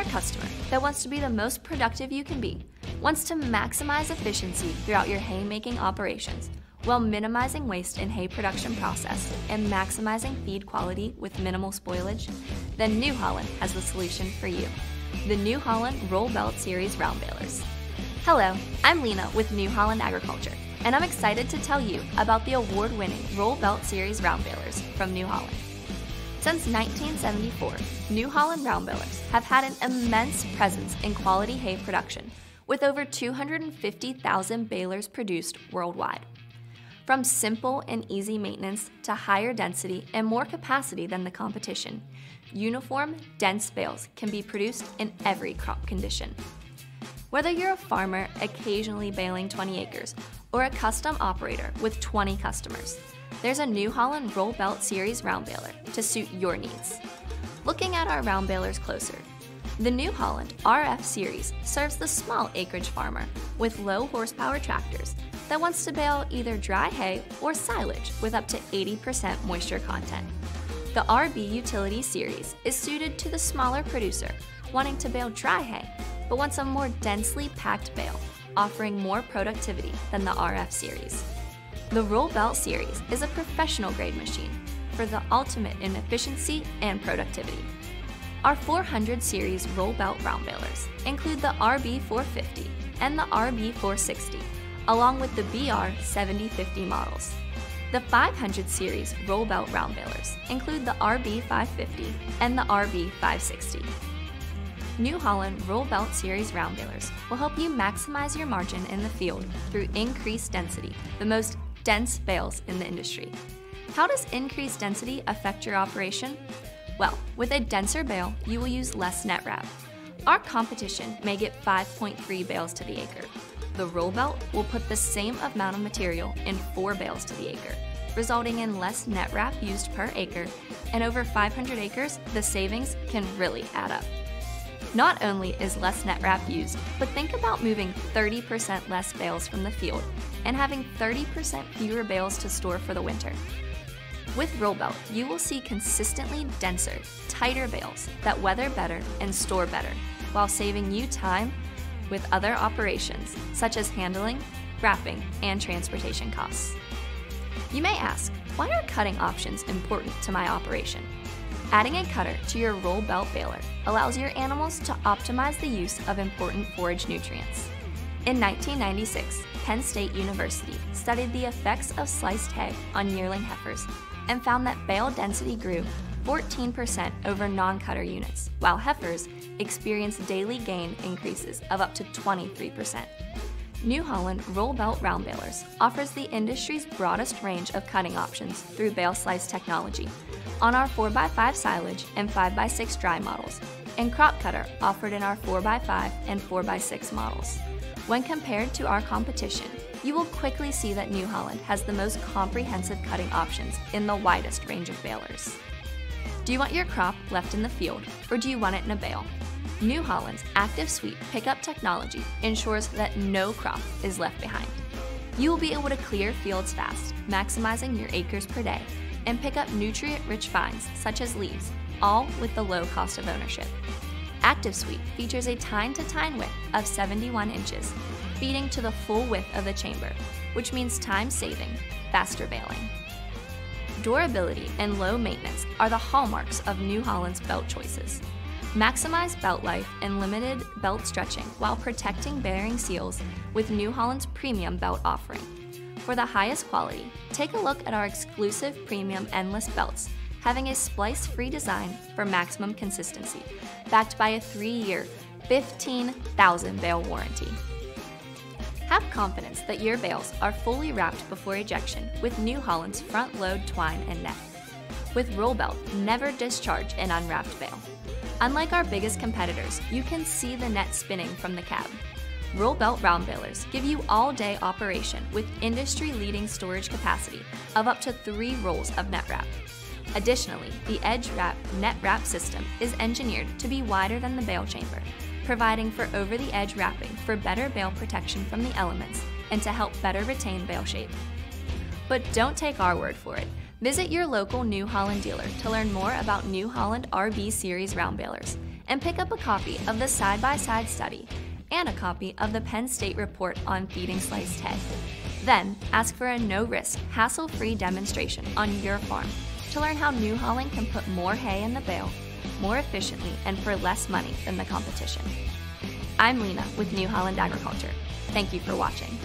are a customer that wants to be the most productive you can be, wants to maximize efficiency throughout your haymaking operations while minimizing waste in hay production process and maximizing feed quality with minimal spoilage, then New Holland has the solution for you. The New Holland Roll Belt Series round balers. Hello, I'm Lena with New Holland Agriculture, and I'm excited to tell you about the award winning Roll Belt Series round balers from New Holland. Since 1974, New Holland round balers have had an immense presence in quality hay production, with over 250,000 balers produced worldwide. From simple and easy maintenance to higher density and more capacity than the competition, uniform, dense bales can be produced in every crop condition. Whether you're a farmer occasionally baling 20 acres or a custom operator with 20 customers, there's a New Holland Roll Belt Series round baler to suit your needs. Looking at our round balers closer, the New Holland RF Series serves the small acreage farmer with low horsepower tractors that wants to bale either dry hay or silage with up to 80% moisture content. The RB Utility Series is suited to the smaller producer wanting to bale dry hay but wants a more densely packed bale, offering more productivity than the RF Series. The Roll Belt Series is a professional grade machine for the ultimate in efficiency and productivity. Our 400 series roll belt round balers include the RB450 and the RB460, along with the BR7050 models. The 500 series roll belt round balers include the RB550 and the RB560. New Holland Roll Belt Series round balers will help you maximize your margin in the field through increased density, the most dense bales in the industry. How does increased density affect your operation? Well, with a denser bale, you will use less net wrap. Our competition may get 5.3 bales to the acre. The roll belt will put the same amount of material in 4 bales to the acre, resulting in less net wrap used per acre, and over 500 acres, the savings can really add up. Not only is less net wrap used, but think about moving 30% less bales from the field and having 30% fewer bales to store for the winter. With Rollbelt, you will see consistently denser, tighter bales that weather better and store better, while saving you time with other operations such as handling, wrapping, and transportation costs. You may ask, why are cutting options important to my operation? Adding a cutter to your roll belt baler allows your animals to optimize the use of important forage nutrients. In 1996, Penn State University studied the effects of sliced hay on yearling heifers and found that bale density grew 14% over non-cutter units, while heifers experienced daily gain increases of up to 23%. New Holland Roll Belt Round Balers offers the industry's broadest range of cutting options through bale slice technology on our 4x5 silage and 5x6 dry models, and crop cutter offered in our 4x5 and 4x6 models. When compared to our competition, you will quickly see that New Holland has the most comprehensive cutting options in the widest range of balers. Do you want your crop left in the field, or do you want it in a bale? New Holland's Active Sweep pickup technology ensures that no crop is left behind. You will be able to clear fields fast, maximizing your acres per day, and pick up nutrient rich finds such as leaves, all with the low cost of ownership. Active Sweep features a tine to tine width of 71 inches, feeding to the full width of the chamber, which means time saving, faster baling. Durability and low maintenance are the hallmarks of New Holland's belt choices. Maximize belt life and limited belt stretching while protecting bearing seals with New Holland's premium belt offering. For the highest quality, take a look at our exclusive premium endless belts, having a splice-free design for maximum consistency, backed by a 3-year, 15,000 bale warranty. Have confidence that your bales are fully wrapped before ejection with New Holland's front load twine and net. With roll belt, never discharge an unwrapped bale. Unlike our biggest competitors, you can see the net spinning from the cab. Roll Belt Round Balers give you all-day operation with industry-leading storage capacity of up to three rolls of net wrap. Additionally, the Edge Wrap net wrap system is engineered to be wider than the bale chamber, providing for over-the-edge wrapping for better bale protection from the elements and to help better retain bale shape. But don't take our word for it. Visit your local New Holland dealer to learn more about New Holland RB Series round balers and pick up a copy of the side by side study and a copy of the Penn State report on feeding sliced hay. Then, ask for a no risk, hassle free demonstration on your farm to learn how New Holland can put more hay in the bale more efficiently and for less money than the competition. I'm Lena with New Holland Agriculture. Thank you for watching.